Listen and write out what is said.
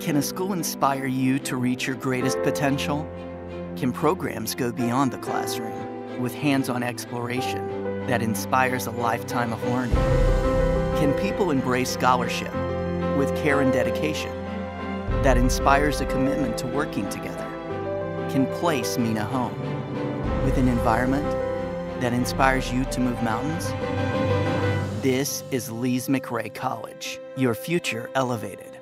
Can a school inspire you to reach your greatest potential? Can programs go beyond the classroom with hands-on exploration that inspires a lifetime of learning? Can people embrace scholarship with care and dedication that inspires a commitment to working together? Can place mean a home with an environment that inspires you to move mountains? This is Lees McRae College, your future elevated.